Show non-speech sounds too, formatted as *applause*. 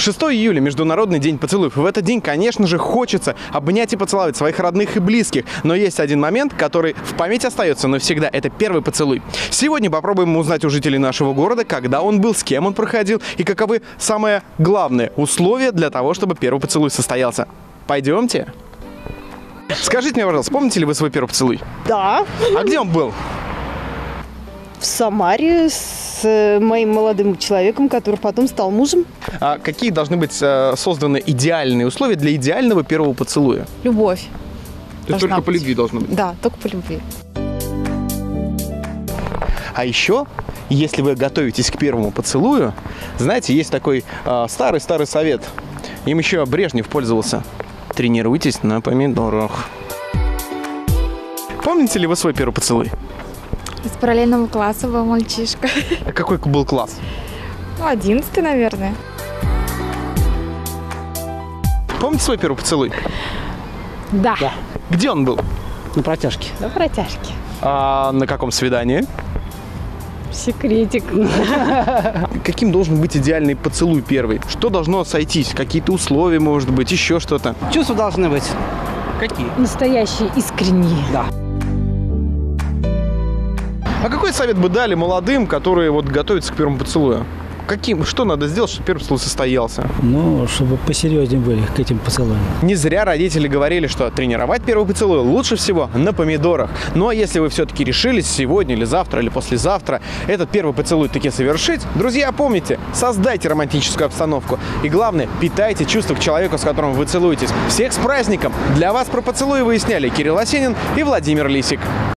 6 июля – Международный день поцелуев. И в этот день, конечно же, хочется обнять и поцеловать своих родных и близких. Но есть один момент, который в памяти остается навсегда. Это первый поцелуй. Сегодня попробуем узнать у жителей нашего города, когда он был, с кем он проходил и каковы самые главные условия для того, чтобы первый поцелуй состоялся. Пойдемте. Скажите мне, пожалуйста, помните ли вы свой первый поцелуй? Да, А где он был? в Самаре с э, моим молодым человеком, который потом стал мужем. А какие должны быть э, созданы идеальные условия для идеального первого поцелуя? Любовь. То есть только по быть. любви должно быть. Да, только по любви. А еще, если вы готовитесь к первому поцелую, знаете, есть такой а, старый-старый совет. Им еще Брежнев пользовался. Тренируйтесь на помидорах. Помните ли вы свой первый поцелуй? Из параллельного класса был мальчишка. *laughs* А Какой был класс? Ну, одиннадцатый, наверное. Помните свой первый поцелуй? Да. Где он был? На протяжке. На протяжке. А на каком свидании? Секретик. *laughs* Каким должен быть идеальный поцелуй первый? Что должно сойтись? Какие-то условия, может быть, еще что-то? Чувства должны быть. Какие? Настоящий, искренний. Да. А какой совет бы дали молодым, которые вот готовятся к первому поцелую? Каким, что надо сделать, чтобы первый поцелуй состоялся? Ну, чтобы посерьезнее были к этим поцелуям. Не зря родители говорили, что тренировать первый поцелуй лучше всего на помидорах. Ну а если вы все-таки решились сегодня или завтра или послезавтра этот первый поцелуй таки совершить, друзья, помните, создайте романтическую обстановку. И главное, питайте чувства к человеку, с которым вы целуетесь. Всех с праздником! Для вас про поцелуи выясняли Кирилл Осенин и Владимир Лисик.